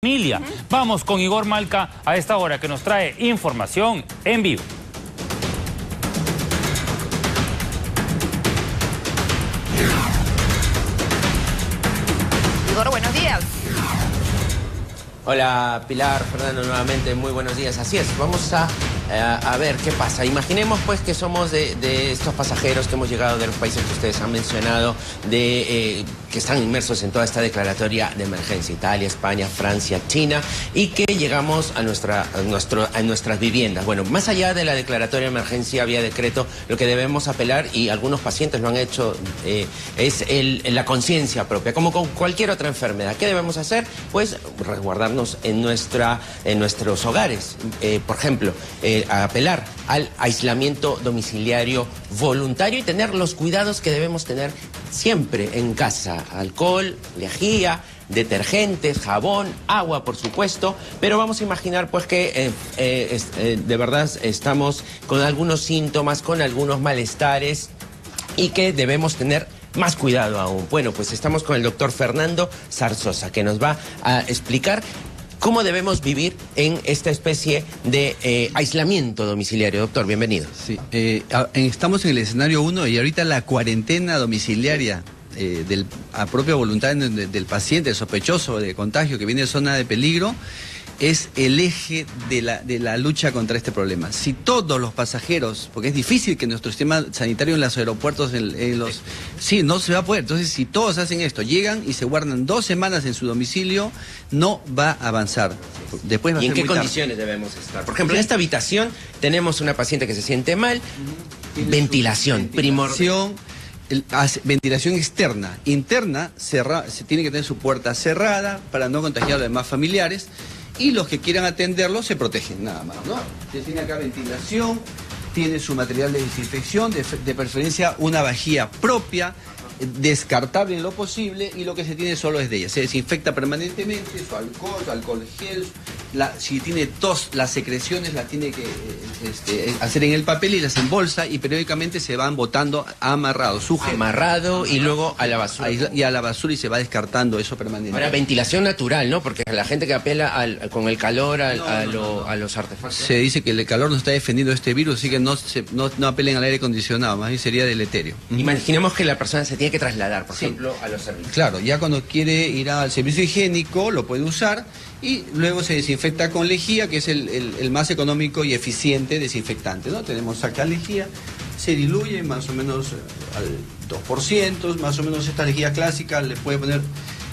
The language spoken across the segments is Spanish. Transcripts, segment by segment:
familia. Vamos con Igor Malca a esta hora que nos trae información en vivo. Igor, buenos días. Hola Pilar, Fernando nuevamente, muy buenos días. Así es, vamos a, a ver qué pasa. Imaginemos pues que somos de, estos pasajeros que hemos llegado de los países que ustedes han mencionado, de, eh, que están inmersos en toda esta declaratoria de emergencia, Italia, España, Francia, China, y que llegamos a, nuestra, a, nuestras viviendas. Bueno, más allá de la declaratoria de emergencia vía decreto, lo que debemos apelar, y algunos pacientes lo han hecho, eh, es el, la conciencia propia, como con cualquier otra enfermedad. ¿Qué debemos hacer? Pues resguardarnos en, nuestros hogares. Eh, por ejemplo, eh, apelar al aislamiento domiciliario voluntario y tener los cuidados que debemos tener siempre en casa. Alcohol, lejía, detergentes, jabón, agua, por supuesto, pero vamos a imaginar pues que eh, eh, eh, de verdad estamos con algunos síntomas, con algunos malestares y que debemos tener más cuidado aún. Bueno, pues estamos con el doctor Fernando Zarzosa, que nos va a explicar cómo debemos vivir en esta especie de eh, aislamiento domiciliario. Doctor, bienvenido. Sí, eh, estamos en el escenario 1 y ahorita la cuarentena domiciliaria eh, del, a propia voluntad del, del paciente, sospechoso de contagio que viene de zona de peligro, es el eje de la, de la lucha contra este problema. Si todos los pasajeros, porque es difícil que nuestro sistema sanitario en los aeropuertos, en, en los... Sí, no se va a poder. Entonces, si todos hacen esto, llegan y se guardan dos semanas en su domicilio, no va a avanzar. Después va ¿Y a en qué condiciones tarde. debemos estar? Por ejemplo, en esta habitación tenemos una paciente que se siente mal, ventilación, primordial ventilación externa. Interna, cerra, se tiene que tener su puerta cerrada para no contagiar a los demás familiares y los que quieran atenderlo se protegen nada más, ¿no? tiene acá ventilación, tiene su material de desinfección, de, de preferencia una vajilla propia, descartable en lo posible y lo que se tiene solo es de ella. Se desinfecta permanentemente, su alcohol, su alcohol gel, la, si tiene tos, las secreciones las tiene que este, hacer en el papel y las embolsa y periódicamente se van botando amarrado, sujeto. Amarrado y luego a la basura. Y a la basura y se va descartando eso permanentemente. Ahora, ventilación natural, ¿no? Porque la gente que apela al, con el calor al, no, a, lo, a, los artefactos. Se dice que el calor no está defendiendo este virus, así que no, se, no, no apelen al aire acondicionado, más bien sería deleterio. Imaginemos que la persona se tiene que trasladar, por sí. ejemplo, a los servicios. Claro, ya cuando quiere ir al servicio higiénico lo puede usar y luego se desinfecta con lejía, que es el, el, el más económico y eficiente desinfectante. ¿no? Tenemos acá lejía, se diluye más o menos al 2%, más o menos esta lejía clásica le puede poner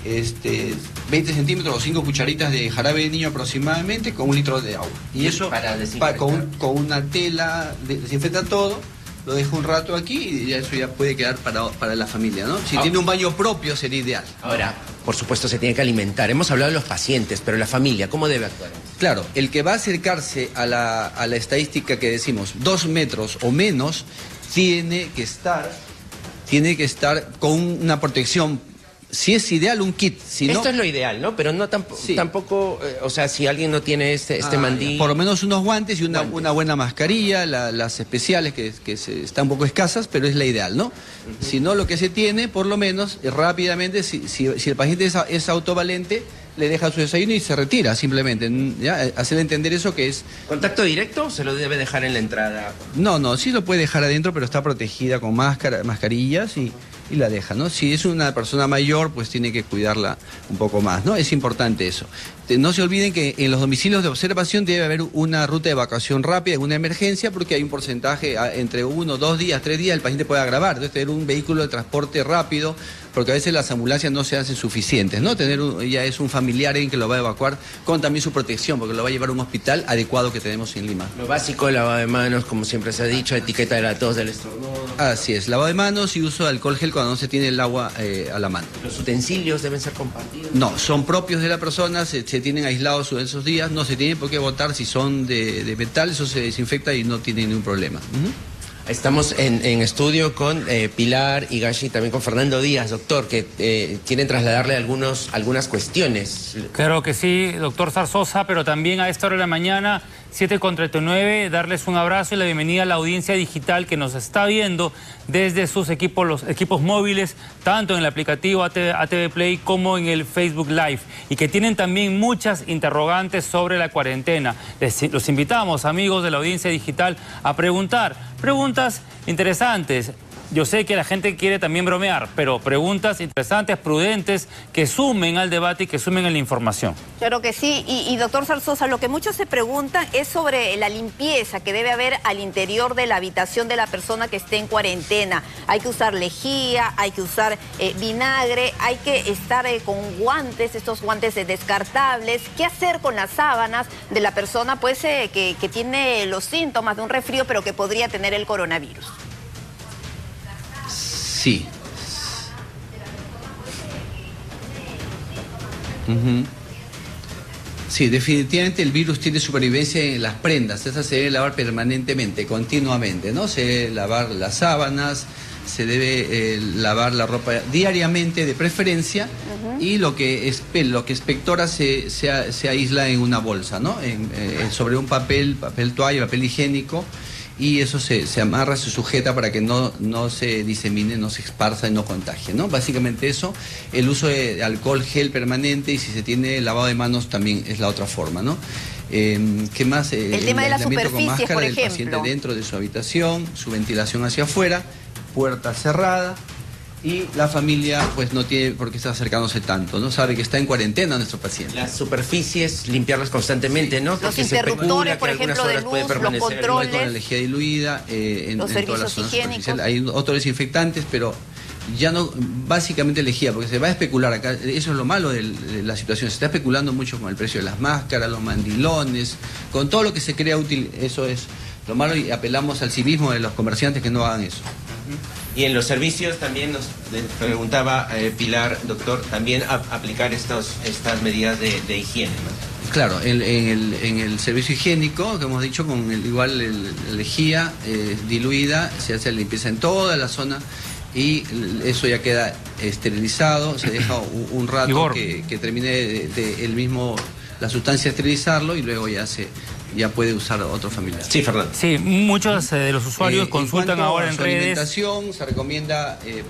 este, 20 centímetros o 5 cucharitas de jarabe de niño aproximadamente con un litro de agua. Y eso para pa, con, con, una tela desinfecta todo lo dejo un rato aquí y eso ya puede quedar para, para la familia, ¿no? Si ah. tiene un baño propio sería ideal. Ahora, por supuesto se tiene que alimentar. Hemos hablado de los pacientes, pero la familia, ¿cómo debe actuar? Claro, el que va a acercarse a la, a la estadística que decimos, dos metros o menos, tiene que estar, tiene que estar con una protección si es ideal un kit. Si Esto no... es lo ideal, ¿no? Pero no tamp sí. tampoco, eh, o sea, si alguien no tiene este, este ah, mandil... Por lo menos unos guantes y una, guantes. una buena mascarilla, la, las especiales que, que se, están un poco escasas, pero es la ideal, ¿no? Uh -huh. Si no, lo que se tiene, por lo menos, rápidamente, si, si, si el paciente es, es autovalente, le deja su desayuno y se retira simplemente. ¿ya? Hacerle entender eso que es... ¿Contacto directo o se lo debe dejar en la entrada? No, no, sí lo puede dejar adentro, pero está protegida con máscara, mascarillas y, y la deja, ¿no? Si es una persona mayor, pues tiene que cuidarla un poco más, ¿no? Es importante eso. No se olviden que en los domicilios de observación debe haber una ruta de evacuación rápida en una emergencia porque hay un porcentaje entre uno, dos días, tres días, el paciente puede agravar. Entonces, tener un vehículo de transporte rápido, porque a veces las ambulancias no se hacen suficientes, ¿no? Tener un, ya es un familiar en que lo va a evacuar con también su protección, porque lo va a llevar a un hospital adecuado que tenemos en Lima. Lo básico, lavado de manos, como siempre se ha dicho, etiqueta de la tos del estornudo. Así es, lavado de manos y uso de alcohol gel cuando no se tiene el agua eh, a la mano. ¿Los utensilios deben ser compartidos? No, son propios de la persona, se, se tienen aislados esos días, no se tiene por qué botar si son de, de, metal, eso se desinfecta y no tiene ningún problema. Uh -huh. Estamos en, estudio con eh, Pilar Higashi y también con Fernando Díaz, doctor, que eh, quieren trasladarle algunos, algunas cuestiones. Claro que sí, doctor Zarzosa, pero también a esta hora de la mañana 7.39, darles un abrazo y la bienvenida a la audiencia digital que nos está viendo desde sus equipos, los equipos móviles, tanto en el aplicativo ATV, Play como en el Facebook Live, y que tienen también muchas interrogantes sobre la cuarentena. los invitamos, amigos de la audiencia digital, a preguntar preguntas interesantes yo sé que la gente quiere también bromear, pero preguntas interesantes, prudentes, que sumen al debate y que sumen a la información. Claro que sí. Y, doctor Zarzosa, lo que muchos se preguntan es sobre la limpieza que debe haber al interior de la habitación de la persona que esté en cuarentena. Hay que usar lejía, hay que usar eh, vinagre, hay que estar eh, con guantes, estos guantes descartables. ¿Qué hacer con las sábanas de la persona pues, eh, que tiene los síntomas de un resfrío, pero que podría tener el coronavirus? Sí. Sí, definitivamente el virus tiene supervivencia en las prendas, esas se debe lavar permanentemente, continuamente, ¿no? Se debe lavar las sábanas, se debe eh, lavar la ropa diariamente de preferencia y lo que, es, lo que espectora se, se, aísla en una bolsa, ¿no? En, eh, sobre un papel, papel toalla, papel higiénico y eso se, amarra, se sujeta para que no, no se disemine, no se esparza y no contagie, ¿no? Básicamente eso, el uso de alcohol gel permanente y si se tiene lavado de manos también es la otra forma, ¿no? Em, ¿Qué más? El, el tema de las superficies, por ejemplo. paciente dentro de su habitación, su ventilación hacia afuera, puerta cerrada, y la familia pues no tiene por qué estar acercándose tanto, no sabe que está en cuarentena nuestro paciente. Las superficies, limpiarlas constantemente, ¿no? Porque los interruptores, por ejemplo, de luz, los controles. Con energía diluida, eh, en, todas las zonas higiénicos. Hay otros desinfectantes, pero ya no, básicamente lejía, porque se va a especular acá, eso es lo malo de, la situación, se está especulando mucho con el precio de las máscaras, los mandilones, con todo lo que se crea útil, eso es lo malo y apelamos al civismo de los comerciantes que no hagan eso. Y en los servicios también nos preguntaba eh, Pilar, doctor, también aplicar estos, estas medidas de, higiene. Claro, en, el, servicio higiénico, que hemos dicho, con el, igual la lejía eh, diluida, se hace la limpieza en toda la zona y eso ya queda esterilizado, se deja un, rato que, termine de, el mismo, la sustancia esterilizarlo y luego ya se ya puede usar otro familiar. Sí, Fernando. Sí, muchos eh, de los usuarios eh, consultan ahora en redes. alimentación se recomienda eh,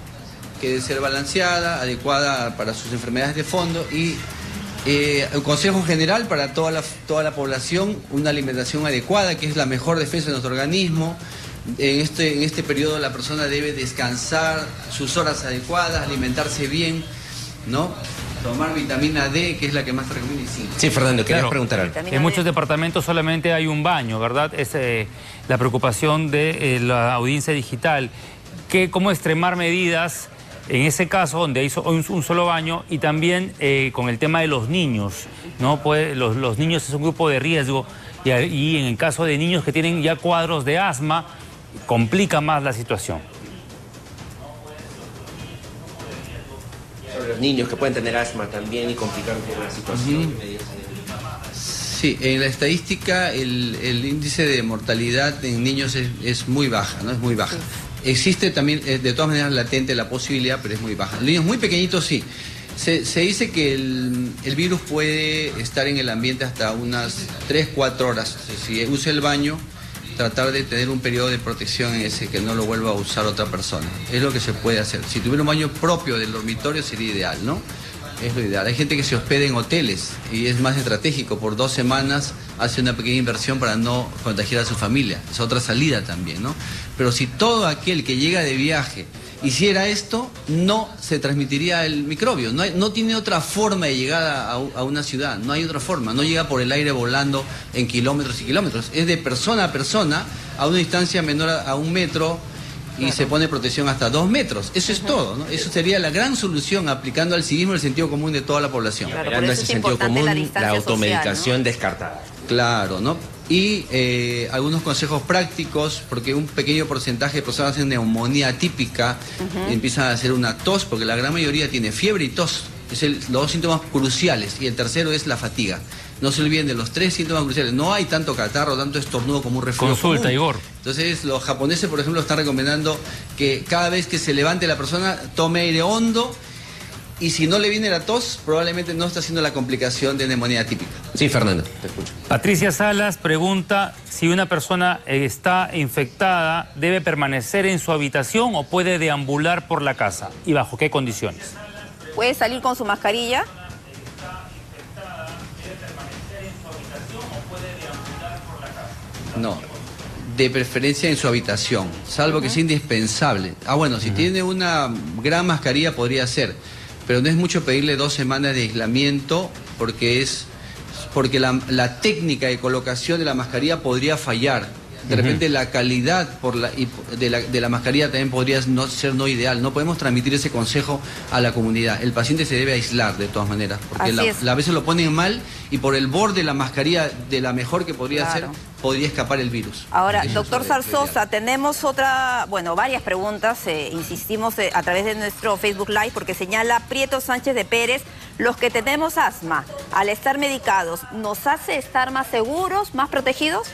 que debe ser balanceada, adecuada para sus enfermedades de fondo y un consejo general para toda la, toda la población, una alimentación adecuada, que es la mejor defensa de nuestro organismo. En este, en este periodo la persona debe descansar, sus horas adecuadas, alimentarse bien, ¿no? Tomar vitamina D, que es la que más se recomienda. Sí, sí Fernando, quería preguntar algo. En muchos departamentos solamente hay un baño, ¿verdad? Es eh, la preocupación de eh, la audiencia digital. Que, ¿Cómo extremar medidas en ese caso donde hay un, solo baño y también eh, con el tema de los niños? ¿no? Pues, los, los, niños es un grupo de riesgo y, y en el caso de niños que tienen ya cuadros de asma, complica más la situación. Los niños que pueden tener asma también y complicar la situación. Sí, en la estadística el, índice de mortalidad en niños es, muy baja, ¿no? Es muy baja. Existe también, eh, de todas maneras, latente la posibilidad, pero es muy baja. En niños muy pequeñitos sí. Se, dice que el, virus puede estar en el ambiente hasta unas 3, 4 horas. Si usa el baño, tratar de tener un periodo de protección en ese que no lo vuelva a usar otra persona. Es lo que se puede hacer. Si tuviera un baño propio del dormitorio sería ideal, ¿no? Es lo ideal. Hay gente que se hospeda en hoteles y es más estratégico. Por dos semanas hace una pequeña inversión para no contagiar a su familia. Es otra salida también, ¿no? Pero si todo aquel que llega de viaje hiciera esto, no se transmitiría el microbio. No, no tiene otra forma de llegar a, una ciudad, no hay otra forma. No llega por el aire volando en kilómetros y kilómetros. Es de persona a persona a una distancia menor a, un metro y se pone protección hasta dos metros. Eso es todo, ¿no? Eso sería la gran solución aplicando al civismo el sentido común de toda la población. Claro, ese sentido común, la, automedicación descartada. Claro, ¿no? Y eh, algunos consejos prácticos, porque un pequeño porcentaje de personas hacen neumonía típica, empiezan a hacer una tos, porque la gran mayoría tiene fiebre y tos, Es el, los dos síntomas cruciales y el tercero es la fatiga. No se olviden de los tres síntomas cruciales. No hay tanto catarro, tanto estornudo como un resfriado. Consulta, común. Igor. Entonces, los japoneses, por ejemplo, están recomendando que cada vez que se levante la persona tome aire hondo y si no le viene la tos, probablemente no está haciendo la complicación de neumonía típica. Sí, Fernando, te escucho. Patricia Salas pregunta si una persona está infectada, ¿debe permanecer en su habitación o puede deambular por la casa? ¿Y bajo qué condiciones? Puede salir con su mascarilla. No, de preferencia en su habitación, salvo que sea indispensable. Ah, bueno, si tiene una gran mascarilla podría ser, pero no es mucho pedirle dos semanas de aislamiento porque es porque la, la técnica de colocación de la mascarilla podría fallar. De repente la calidad por la, y de, la, de la mascarilla también podría no ser no ideal. No podemos transmitir ese consejo a la comunidad. El paciente se debe aislar de todas maneras, porque la- a veces lo ponen mal y por el borde de la mascarilla de la mejor que podría Claro. ser, podría escapar el virus. Ahora, Eso doctor. Zarzosa, tenemos otra, bueno, varias preguntas, eh, insistimos eh, a través de nuestro Facebook Live, porque señala Prieto Sánchez de Pérez, los que tenemos asma, al estar medicados, ¿nos hace estar más seguros, más protegidos?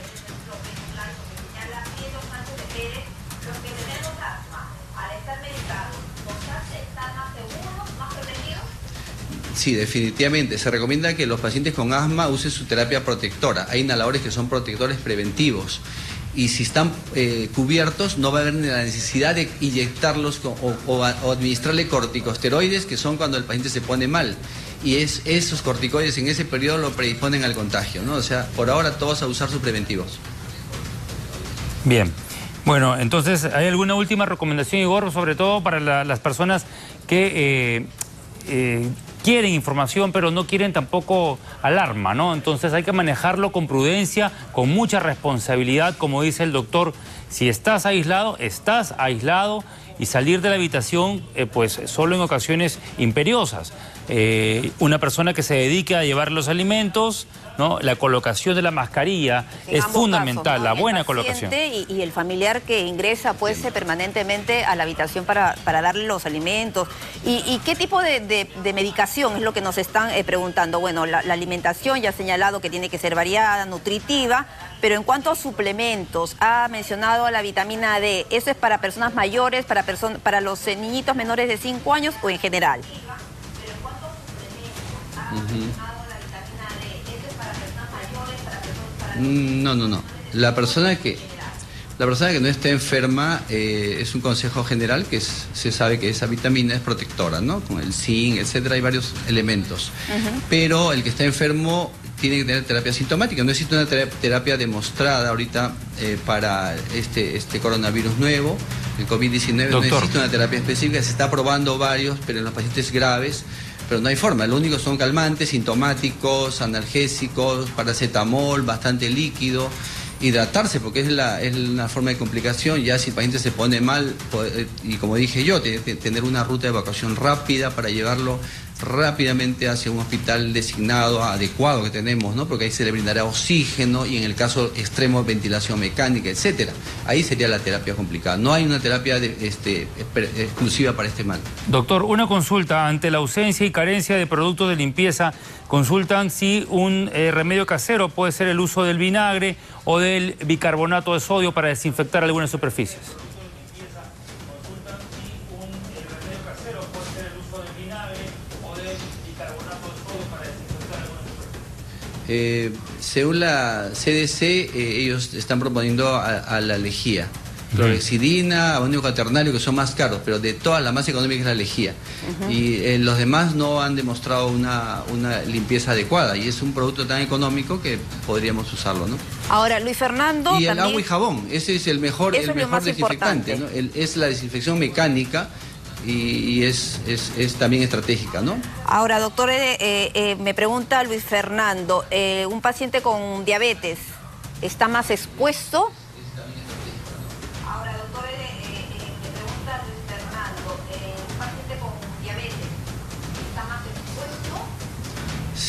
Sí, definitivamente. Se recomienda que los pacientes con asma usen su terapia protectora. Hay inhaladores que son protectores preventivos. Y si están eh, cubiertos, no va a haber la necesidad de inyectarlos o, administrarle corticosteroides, que son cuando el paciente se pone mal. Y es, esos corticoides en ese periodo lo predisponen al contagio, ¿no? O sea, por ahora todos a usar sus preventivos. Bien. Bueno, entonces, ¿hay alguna última recomendación, Igor, sobre todo para la- las personas que eh, eh, quieren información, pero no quieren tampoco alarma, ¿no? Entonces hay que manejarlo con prudencia, con mucha responsabilidad, como dice el doctor. Si estás aislado, estás aislado y salir de la habitación, eh, pues solo en ocasiones imperiosas. Eh, una persona que se dedique a llevar los alimentos, ¿no? La colocación de la mascarilla En es fundamental, casos, ¿no? la buena colocación. Y, y el familiar que ingresa pues eh, permanentemente a la habitación para, para darle los alimentos. ¿Y, y qué tipo de, de- de medicación es lo que nos están eh, preguntando? Bueno, la, la alimentación ya ha señalado que tiene que ser variada, nutritiva, pero en cuanto a suplementos, ha mencionado la vitamina D. ¿Eso es para personas mayores, para, person- para los eh, niñitos menores de 5 años o en general? Mm, No, no, no. La persona que la persona que no esté enferma eh, es un consejo general que es- se sabe que esa vitamina es protectora, ¿no? Con el zinc, etcétera, hay varios elementos. Pero el que está enfermo tiene que tener terapia sintomática. No existe una tera- terapia demostrada ahorita eh, para este, este coronavirus nuevo, el COVID-19. No existe una terapia específica. Se está probando varios, pero en los pacientes graves. Pero no hay forma, lo único son calmantes, sintomáticos, analgésicos, paracetamol, bastante líquido, hidratarse, porque es, la, es una forma de complicación, ya si el paciente se pone mal, eh, y como dije yo, tener una ruta de evacuación rápida para llevarlo rápidamente hacia un hospital designado, adecuado que tenemos, ¿no? Porque ahí se le brindará oxígeno y en el caso extremo ventilación mecánica, etcétera. Ahí sería la terapia complicada. No hay una terapia este, exclusiva para este mal. Doctor, una consulta. Ante la ausencia y carencia de productos de limpieza, consultan si un eh, remedio casero puede ser el uso del vinagre o del bicarbonato de sodio para desinfectar algunas superficies. Eh, según la CDC, eh, ellos están proponiendo a, a la lejía. Clorexidina, amonio cuaternario, que son más caros, pero de todas la más económica es la lejía. Y eh, los demás no han demostrado una, una limpieza adecuada. Y es un producto tan económico que podríamos usarlo, ¿no? Ahora, Luis Fernando... y el también- agua y jabón, ese es el mejor, Eso el mejor desinfectante. ¿no? El- es la desinfección mecánica y, es, es, también estratégica, ¿no? Ahora, doctor, eh, eh, eh, me pregunta Luis Fernando, un paciente con diabetes está más expuesto.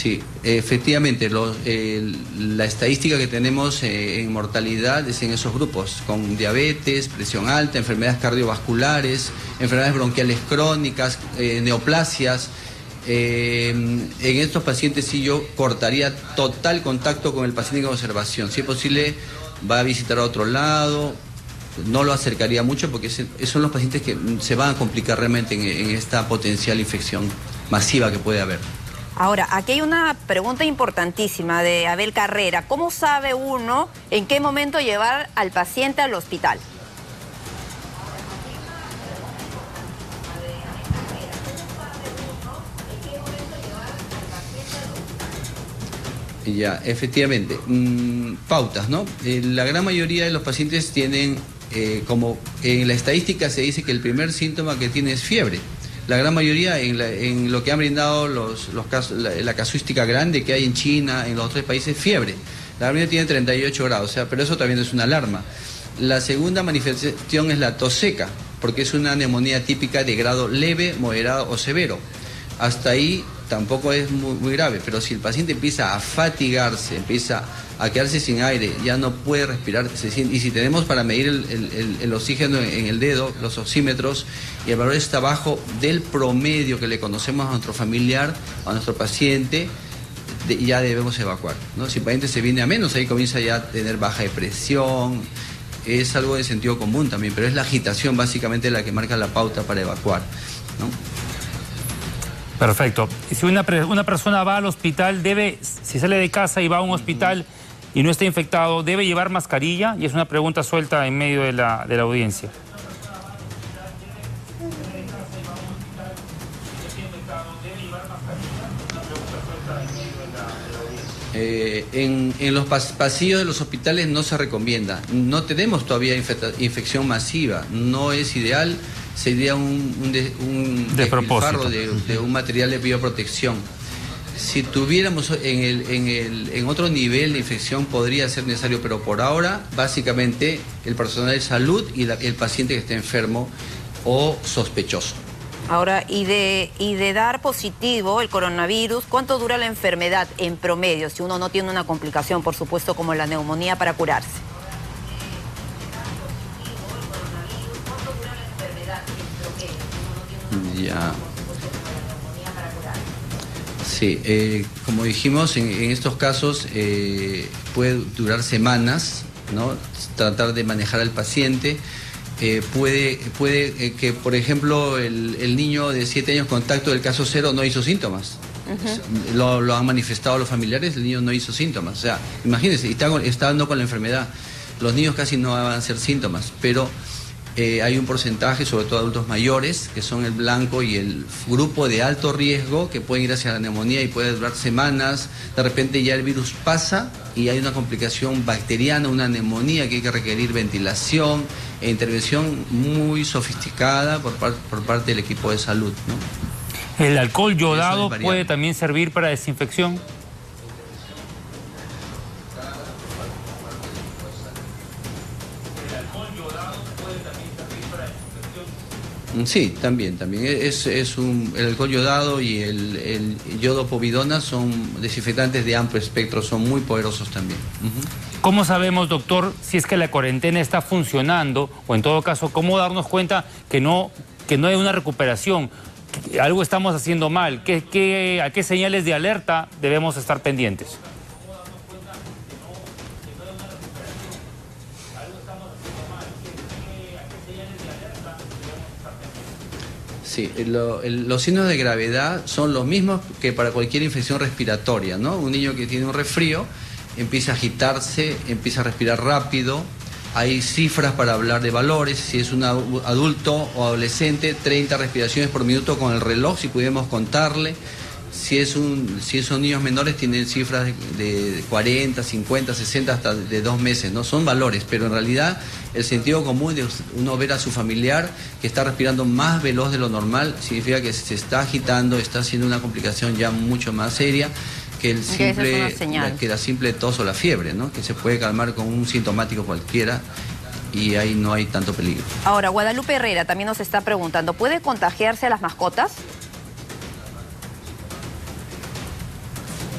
Sí, efectivamente, el- la estadística que tenemos eh, en mortalidad es en esos grupos, con diabetes, presión alta, enfermedades cardiovasculares, enfermedades bronquiales crónicas, eh, neoplasias. Eh, en estos pacientes sí yo cortaría total contacto con el paciente en observación. Si es posible, va a visitar a otro lado, no lo acercaría mucho porque son los pacientes que se van a complicar realmente en, esta potencial infección masiva que puede haber. Ahora, aquí hay una pregunta importantísima de Abel Carrera. ¿Cómo sabe uno en qué momento llevar al paciente al hospital? Ya, efectivamente. Mm, pautas, ¿no? Eh, la gran mayoría de los pacientes tienen eh, como en la estadística se dice que el primer síntoma que tiene es fiebre. La gran mayoría en, lo que han brindado los, casos, la, casuística grande que hay en China, en los otros países, fiebre. La mayoría tiene 38 grados, o sea, pero eso también es una alarma. La segunda manifestación es la tos seca, porque es una neumonía típica de grado leve, moderado o severo. Hasta ahí tampoco es muy, grave, pero si el paciente empieza a fatigarse, empieza a quedarse sin aire, ya no puede respirar, y si tenemos para medir el, oxígeno en el dedo, los oxímetros, y el valor está abajo del promedio que le conocemos a nuestro familiar, a nuestro paciente, ya debemos evacuar. ¿no? Si el paciente se viene a menos, ahí comienza ya a tener baja de presión, es algo de sentido común también, pero es la agitación básicamente la que marca la pauta para evacuar. Perfecto. Si una, una persona va al hospital, debe, si sale de casa y va a un hospital y no está infectado, ¿debe llevar mascarilla? Y es una pregunta suelta en medio de la, de la audiencia. Eh, en, en, los pasillos de los hospitales no se recomienda. No tenemos todavía infección masiva. No es ideal sería un, un, de, un de, de, un material de bioprotección. Si tuviéramos en, el, en, el, en otro nivel de infección podría ser necesario, pero por ahora básicamente el personal de salud y el paciente que esté enfermo o sospechoso. Ahora, y de, y de dar positivo el coronavirus, ¿cuánto dura la enfermedad en promedio si uno no tiene una complicación, por supuesto, como la neumonía para curarse? Ya. Sí, eh, como dijimos, en, estos casos eh, puede durar semanas, ¿no? Tratar de manejar al paciente. Eh, puede puede que, por ejemplo, el, niño de 7 años contacto del caso cero no hizo síntomas. lo, lo, han manifestado los familiares, el niño no hizo síntomas. O sea, imagínense, está, está dando con la enfermedad. Los niños casi no van a hacer síntomas, pero eh, hay un porcentaje, sobre todo adultos mayores, que son el blanco y el grupo de alto riesgo que pueden ir hacia la neumonía y puede durar semanas. De repente ya el virus pasa y hay una complicación bacteriana, una neumonía que hay que requerir ventilación e intervención muy sofisticada por, por parte del equipo de salud. ¿El alcohol yodado puede también servir para desinfección? Sí, también, también. Es, es un, el alcohol yodado y el, yodo povidona son desinfectantes de amplio espectro, son muy poderosos también. ¿Cómo sabemos, doctor, si es que la cuarentena está funcionando o en todo caso, cómo darnos cuenta que no, que no hay una recuperación? algo estamos haciendo mal. ¿Qué, a qué señales de alerta debemos estar pendientes? Sí, los signos de gravedad son los mismos que para cualquier infección respiratoria, ¿no? Un niño que tiene un resfrío empieza a agitarse, empieza a respirar rápido, hay cifras para hablar de valores, si es un adulto o adolescente, 30 respiraciones por minuto con el reloj, si pudiéramos contarle. Si, es un, si son niños menores, tienen cifras de, 40, 50, 60, hasta de dos meses, ¿no? Son valores, pero en realidad el sentido común de uno ver a su familiar que está respirando más veloz de lo normal significa que se está agitando, está haciendo una complicación ya mucho más seria que, el simple, la, que la simple tos o la fiebre, ¿no? Que se puede calmar con un sintomático cualquiera y ahí no hay tanto peligro. Ahora, Guadalupe Herrera también nos está preguntando, ¿puede contagiarse a las mascotas?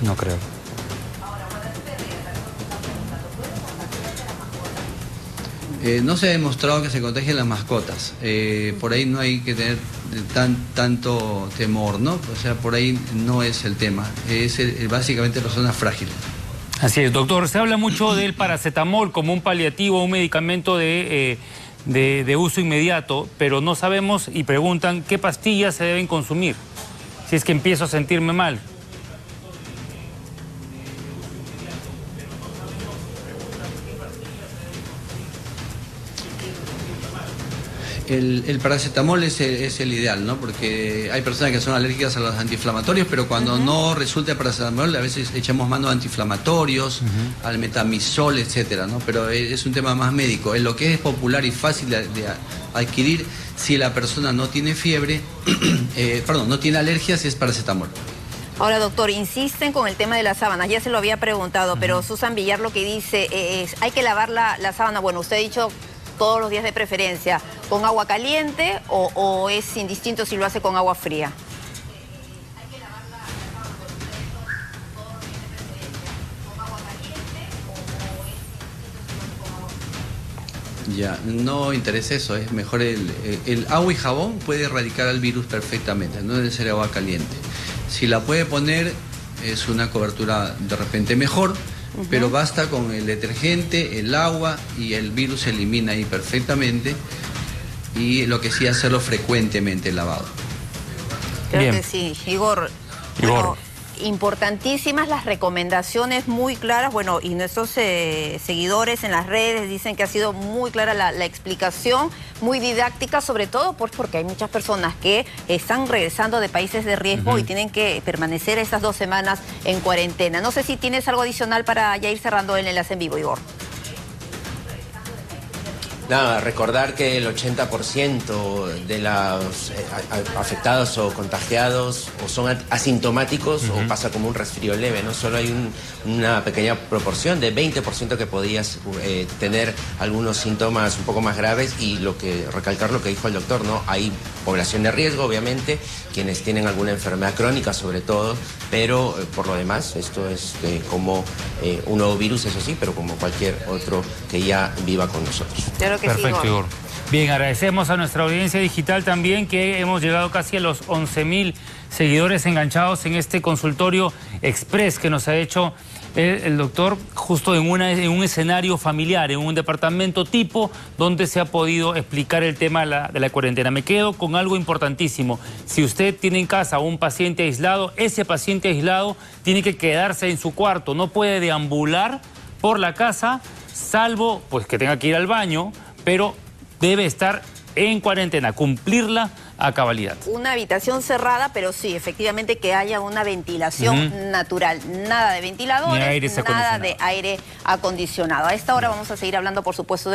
No creo. Eh, no se ha demostrado que se contagien las mascotas. Eh, por ahí no hay que tener tan, tanto temor, ¿no? O sea, por ahí no es el tema, es básicamente personas frágiles. Así es, doctor. Se habla mucho del paracetamol como un paliativo, un medicamento de, de, de uso inmediato, pero no sabemos y preguntan qué pastillas se deben consumir si es que empiezo a sentirme mal. El, paracetamol es el, ideal, ¿no? Porque hay personas que son alérgicas a los antiinflamatorios, pero cuando no resulta el paracetamol, a veces echamos mano a antiinflamatorios, al metamisol, etcétera, ¿no? Pero es un tema más médico. En lo que es popular y fácil de, adquirir, si la persona no tiene fiebre, eh, perdón, no tiene alergias, es paracetamol. Ahora, doctor, insisten con el tema de las sábanas. Ya se lo había preguntado, pero Susan Villar lo que dice es, hay que lavar la, la sábana. Bueno, usted ha dicho todos los días de preferencia con agua caliente o, es indistinto si lo hace con agua fría? Ya, no interesa eso, es mejor el, el, agua y jabón puede erradicar al virus perfectamente, no debe ser agua caliente. Si la puede poner es una cobertura de repente mejor, pero basta con el detergente, el agua y el virus se elimina ahí perfectamente y lo que sí hacerlo frecuentemente el lavado. Creo que sí, Igor. Igor importantísimas las recomendaciones muy claras, bueno, y nuestros eh, seguidores en las redes dicen que ha sido muy clara la, explicación, muy didáctica, sobre todo pues, porque hay muchas personas que están regresando de países de riesgo y tienen que permanecer esas dos semanas en cuarentena. No sé si tienes algo adicional para ya ir cerrando el enlace en vivo, Igor. Nada, recordar que el 80% de los eh, afectados o contagiados o son asintomáticos o pasa como un resfrío leve, ¿no? Solo hay una pequeña proporción de 20% que podías eh, tener algunos síntomas un poco más graves y lo que recalcar lo que dijo el doctor, ¿no? Hay población de riesgo, obviamente, quienes tienen alguna enfermedad crónica sobre todo, pero eh, por lo demás esto es como un nuevo virus, eso sí, pero como cualquier otro que ya viva con nosotros. Perfecto, Igor. Bien, agradecemos a nuestra audiencia digital también que hemos llegado casi a los 11 mil seguidores enganchados en este consultorio express que nos ha hecho el, doctor justo en, una, en un escenario familiar, en un departamento tipo donde se ha podido explicar el tema de la, de la cuarentena. Me quedo con algo importantísimo. Si usted tiene en casa un paciente aislado, ese paciente aislado tiene que quedarse en su cuarto, no puede deambular por la casa salvo pues que tenga que ir al baño, pero debe estar en cuarentena, cumplirla a cabalidad. Una habitación cerrada, pero sí, efectivamente que haya una ventilación natural. Nada de ventiladores, nada de aire acondicionado. A esta hora vamos a seguir hablando, por supuesto, del